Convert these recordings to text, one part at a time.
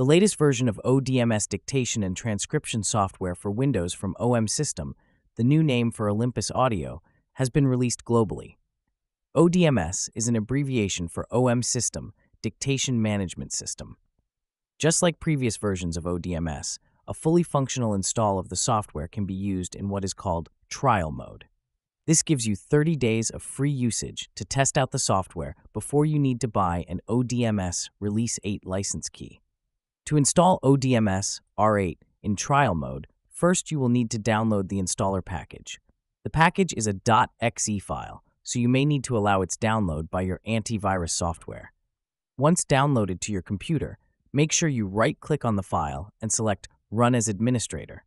The latest version of ODMS dictation and transcription software for Windows from OM System, the new name for Olympus Audio, has been released globally. ODMS is an abbreviation for OM System, Dictation Management System. Just like previous versions of ODMS, a fully functional install of the software can be used in what is called trial mode. This gives you 30 days of free usage to test out the software before you need to buy an ODMS Release 8 license key. To install ODMS R8 in trial mode, first you will need to download the installer package. The package is a .exe file, so you may need to allow its download by your antivirus software. Once downloaded to your computer, make sure you right-click on the file and select Run as Administrator.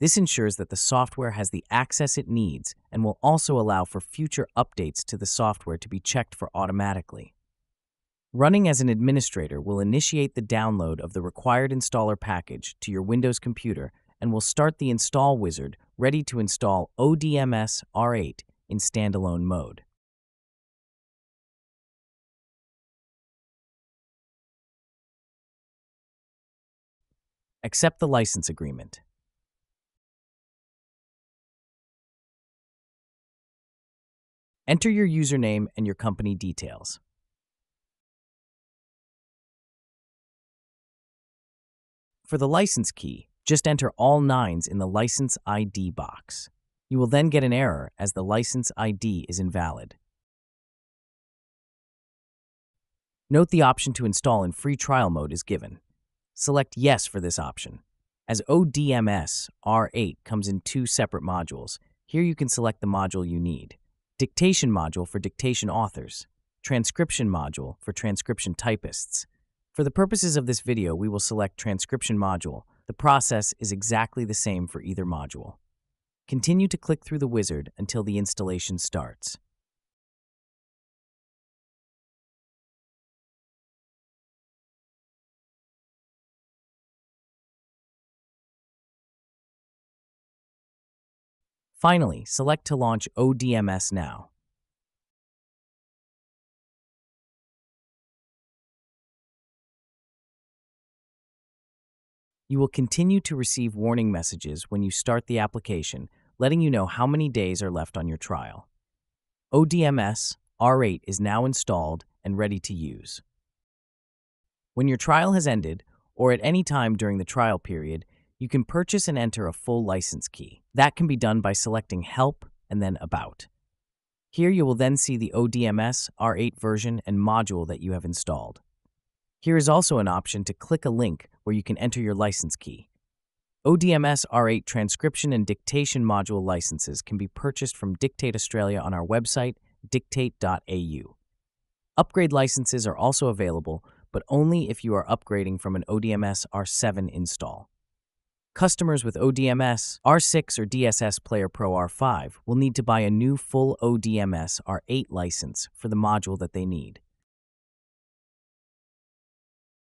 This ensures that the software has the access it needs and will also allow for future updates to the software to be checked for automatically. Running as an administrator will initiate the download of the required installer package to your Windows computer and will start the install wizard ready to install ODMS R8 in standalone mode. Accept the license agreement. Enter your username and your company details. For the license key, just enter all nines in the license ID box. You will then get an error as the license ID is invalid. Note the option to install in free trial mode is given. Select Yes for this option. As ODMS R8 comes in two separate modules, here you can select the module you need. Dictation module for dictation authors, transcription module for transcription typists, for the purposes of this video, we will select Transcription module. The process is exactly the same for either module. Continue to click through the wizard until the installation starts. Finally, select to launch ODMS now. You will continue to receive warning messages when you start the application, letting you know how many days are left on your trial. ODMS R8 is now installed and ready to use. When your trial has ended, or at any time during the trial period, you can purchase and enter a full license key. That can be done by selecting Help and then About. Here you will then see the ODMS R8 version and module that you have installed. Here is also an option to click a link where you can enter your license key. ODMS R8 transcription and dictation module licenses can be purchased from Dictate Australia on our website, dictate.au. Upgrade licenses are also available, but only if you are upgrading from an ODMS R7 install. Customers with ODMS R6 or DSS Player Pro R5 will need to buy a new full ODMS R8 license for the module that they need.